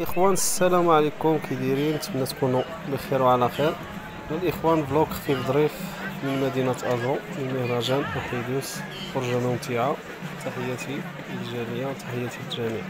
إخوان السلام عليكم. كي دايرين نتمنى تكونوا بخير وعلى خير. الاخوان فلوق خفيف ظريف من مدينة أزو من مهرجان أحيدوس فرجة ممتعة. تحياتي للجاليه تحياتي للجميع.